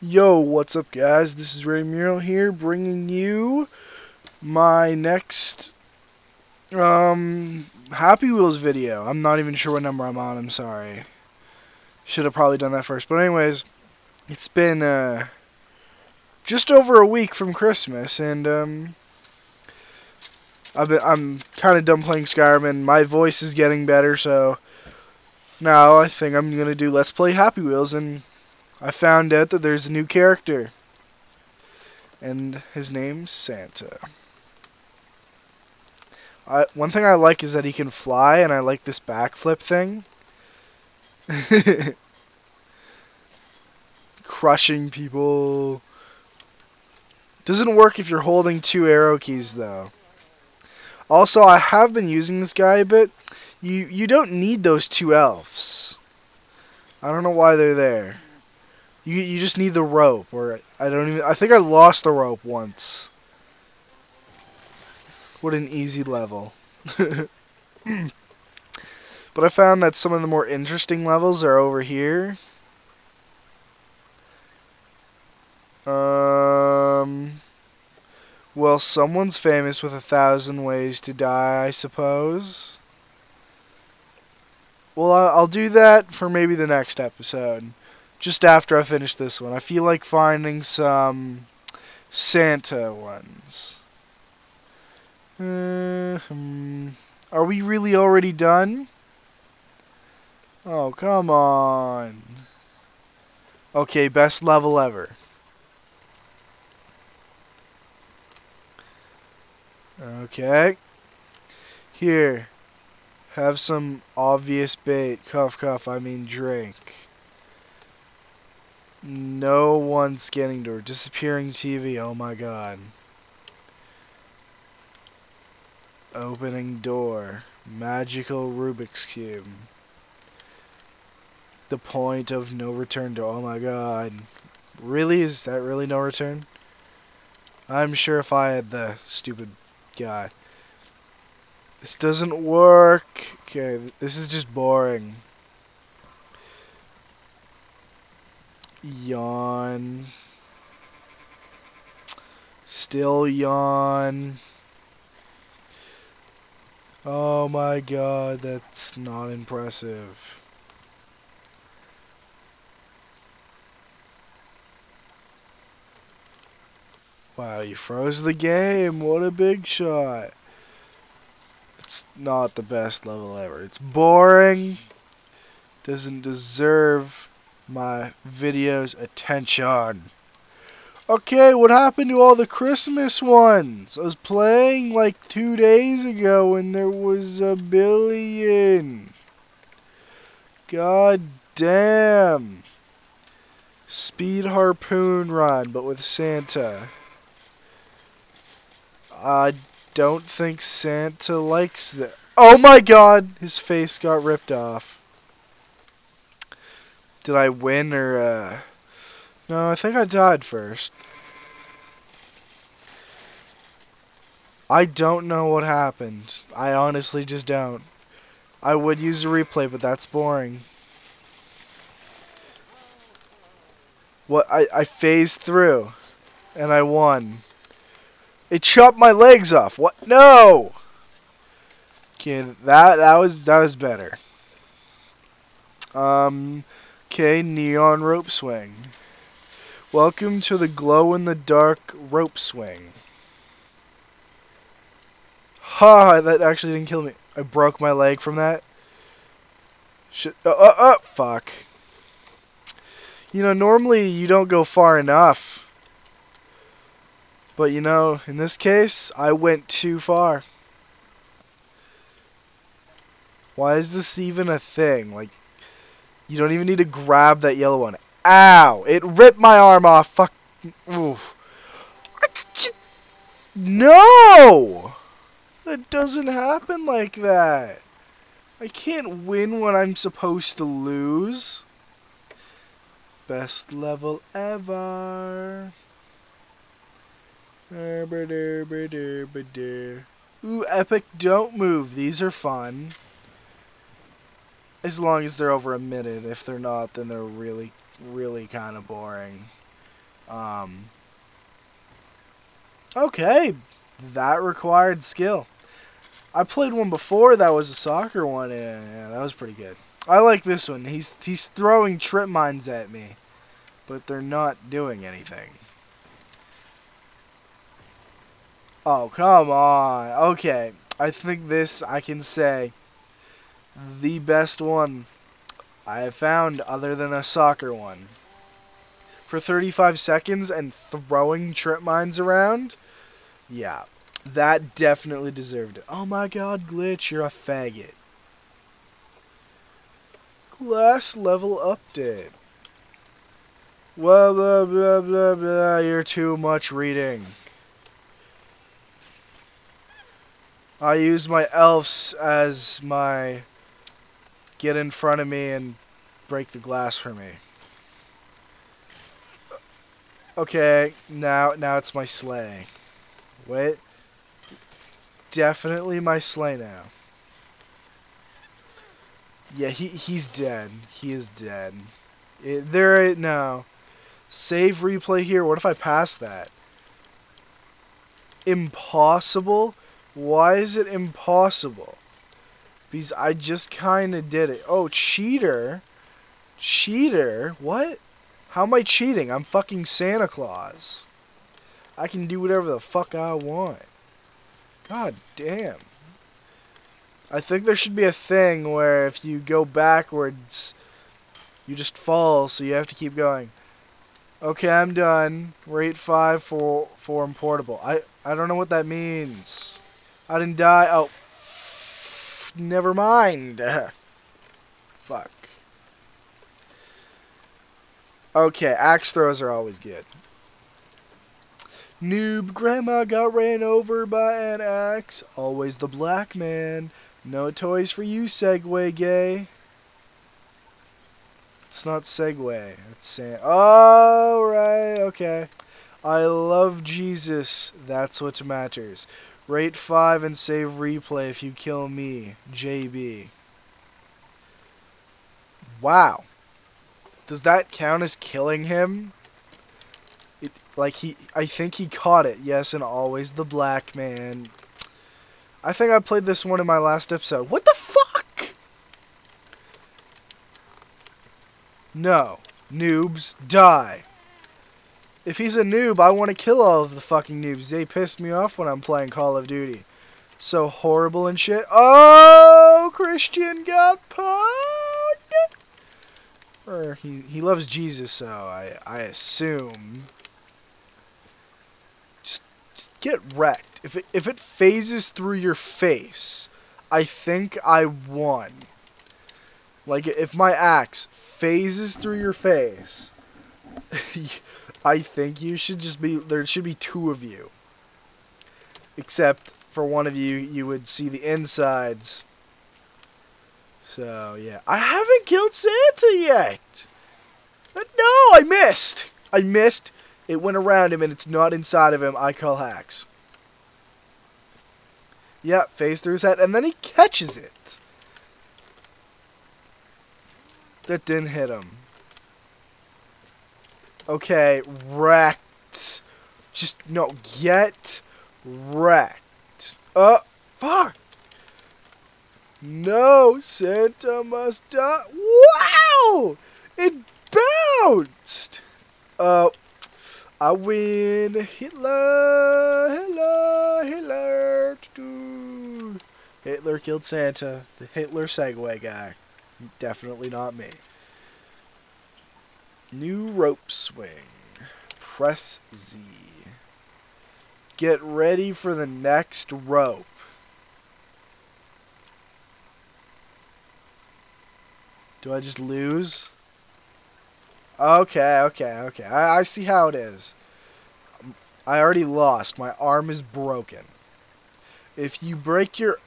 Yo, what's up, guys? This is Raimuriel here, bringing you my next um Happy Wheels video. I'm not even sure what number I'm on. I'm sorry. Should have probably done that first. But anyways, it's been uh just over a week from Christmas, and um I've been, I'm kind of done playing Skyrim, and my voice is getting better. So now I think I'm gonna do Let's Play Happy Wheels and I found out that there's a new character. And his name's Santa. I, one thing I like is that he can fly, and I like this backflip thing. Crushing people. Doesn't work if you're holding two arrow keys, though. Also, I have been using this guy a bit. You you don't need those two elves. I don't know why they're there. You you just need the rope, or I don't even. I think I lost the rope once. What an easy level. but I found that some of the more interesting levels are over here. Um. Well, someone's famous with a thousand ways to die, I suppose. Well, I'll do that for maybe the next episode just after I finish this one. I feel like finding some Santa ones. Uh, hmm. Are we really already done? Oh, come on. Okay, best level ever. Okay. Here. Have some obvious bait. Cuff, cuff, I mean drink. No one's getting to her. Disappearing TV. Oh my god. Opening door. Magical Rubik's Cube. The point of no return to. Oh my god. Really? Is that really no return? I'm sure if I had the stupid guy. This doesn't work. Okay, this is just boring. Yawn. Still yawn. Oh my god, that's not impressive. Wow, you froze the game. What a big shot. It's not the best level ever. It's boring. Doesn't deserve my video's attention. Okay, what happened to all the Christmas ones? I was playing like two days ago and there was a billion. God damn. Speed harpoon run, but with Santa. I don't think Santa likes that. Oh my god! His face got ripped off. Did I win or, uh... No, I think I died first. I don't know what happened. I honestly just don't. I would use a replay, but that's boring. What I I phased through, and I won. It chopped my legs off. What? No. Okay, that that was that was better. Um, Okay, neon rope swing. Welcome to the glow in the dark rope swing. Ha! That actually didn't kill me. I broke my leg from that. Shit. Oh, uh, oh, uh, oh, uh, fuck. You know, normally you don't go far enough. But you know, in this case, I went too far. Why is this even a thing? Like, you don't even need to grab that yellow one. Ow! It ripped my arm off. Fuck. Oof. No! That doesn't happen like that. I can't win when I'm supposed to lose. Best level ever. Ooh, epic don't move. These are fun. As long as they're over a minute. If they're not, then they're really, really kind of boring. Um, okay, that required skill. I played one before that was a soccer one, and yeah, that was pretty good. I like this one. He's he's throwing trip mines at me, but they're not doing anything. Oh, come on. Okay, I think this I can say the best one I have found other than a soccer one. For 35 seconds and throwing trip mines around? Yeah, that definitely deserved it. Oh my god, Glitch, you're a faggot. Class level update. Well, blah, blah, blah, blah, you're too much reading. I use my elves as my get in front of me and break the glass for me. Okay, now now it's my sleigh. Wait. Definitely my sleigh now. Yeah, he he's dead. He is dead. It, there eh, no. Save replay here. What if I pass that? Impossible? Why is it impossible? Because I just kind of did it. Oh, cheater. Cheater? What? How am I cheating? I'm fucking Santa Claus. I can do whatever the fuck I want. God damn. I think there should be a thing where if you go backwards, you just fall, so you have to keep going. Okay, I'm done. Rate 5 for, for portable. I, I don't know what that means. I didn't die. Oh, never mind. Fuck. Okay, axe throws are always good. Noob grandma got ran over by an axe. Always the black man. No toys for you, Segway gay. It's not Segway. It's saying, oh, right, okay. I love Jesus. That's what matters. Rate 5 and save replay if you kill me, JB. Wow. Does that count as killing him? It, like he, I think he caught it. Yes, and always the black man. I think I played this one in my last episode. What the fuck? No. Noobs, die. If he's a noob, I want to kill all of the fucking noobs. They pissed me off when I'm playing Call of Duty. So horrible and shit. Oh, Christian got punked. Or he he loves Jesus, so I I assume. Just, just get wrecked. If it if it phases through your face, I think I won. Like if my axe phases through your face. I think you should just be there should be two of you. Except for one of you you would see the insides. So, yeah. I haven't killed Santa yet. Uh, no, I missed. I missed. It went around him and it's not inside of him. I call hacks. Yep, phase through his head and then he catches it. That didn't hit him. Okay, wrecked. Just, no, get wrecked. Uh, fuck. No, Santa must die. Wow! It bounced! Uh, I win. Hitler, Hitler, Hitler. Hitler killed Santa. The Hitler Segway guy. Definitely not me. New rope swing. Press Z. Get ready for the next rope. Do I just lose? Okay, okay, okay. I, I see how it is. I already lost. My arm is broken. If you break your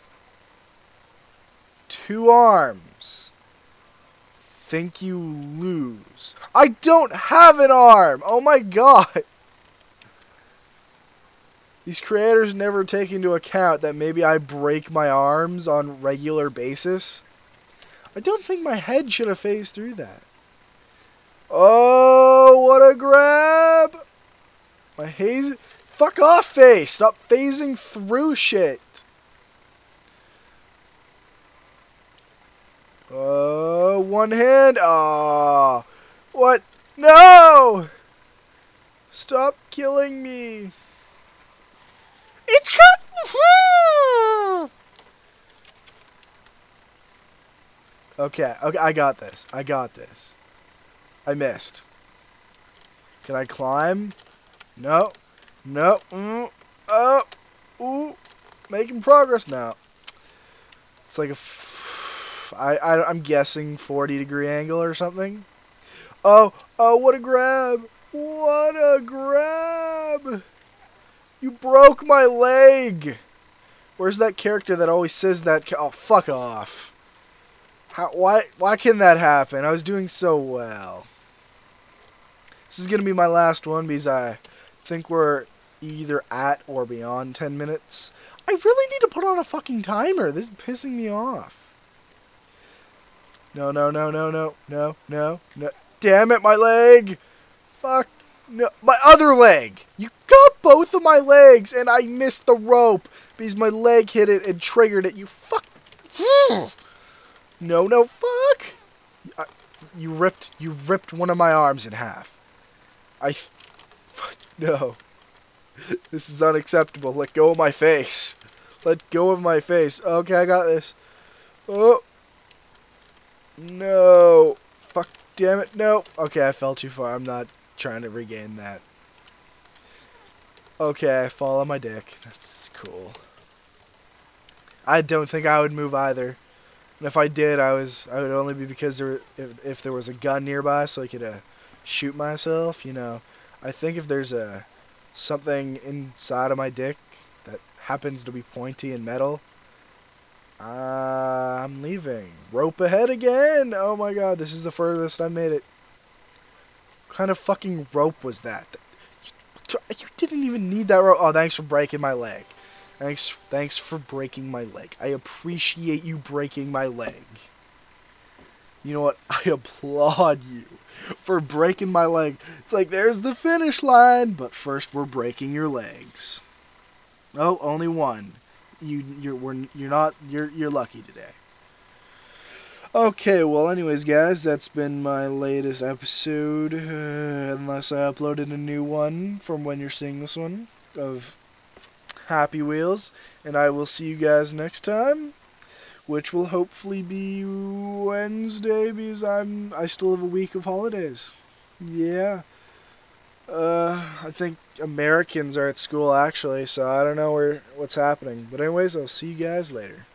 two arms think you lose. I don't have an arm! Oh my god! These creators never take into account that maybe I break my arms on regular basis. I don't think my head should have phased through that. Oh, what a grab! My haze. Fuck off, face! Stop phasing through shit. Oh, one hand. Ah, what? No! Stop killing me. It's cut. okay, okay, I got this. I got this. I missed. Can I climb? No. No. Mm, oh. Ooh. Making progress now. It's like a. I, I, I'm guessing 40 degree angle or something. Oh, oh, what a grab! What a grab! You broke my leg! Where's that character that always says that? Oh, fuck off. How, why, why can that happen? I was doing so well. This is to be my last one because I think we're either at or beyond 10 minutes. I really need to put on a fucking timer. This is pissing me off. No, no, no, no, no, no, no, no. Damn it, my leg! Fuck. No, my other leg! You got both of my legs and I missed the rope because my leg hit it and triggered it. You fuck. no, no, fuck! I, you ripped, you ripped one of my arms in half. I. Fuck, no. This is unacceptable. Let go of my face. Let go of my face. Okay, I got this. Oh. No. Fuck, damn it. No. Okay, I fell too far. I'm not trying to regain that. Okay, I fall on my dick. That's cool. I don't think I would move either. And if I did, I was I would only be because there if, if there was a gun nearby so I could uh, shoot myself, you know. I think if there's a something inside of my dick that happens to be pointy and metal, uh, I'm leaving. Rope ahead again. Oh my god, this is the furthest I made it. What kind of fucking rope was that? You didn't even need that rope. Oh, thanks for breaking my leg. Thanks, thanks for breaking my leg. I appreciate you breaking my leg. You know what? I applaud you for breaking my leg. It's like there's the finish line, but first we're breaking your legs. Oh, only one. You you're we're, you're not you're you're lucky today. Okay, well, anyways, guys, that's been my latest episode. Uh, unless I uploaded a new one from when you're seeing this one of Happy Wheels, and I will see you guys next time which will hopefully be Wednesday because I'm I still have a week of holidays. Yeah. Uh, I think Americans are at school actually, so I don't know where what's happening. But anyways, I'll see you guys later.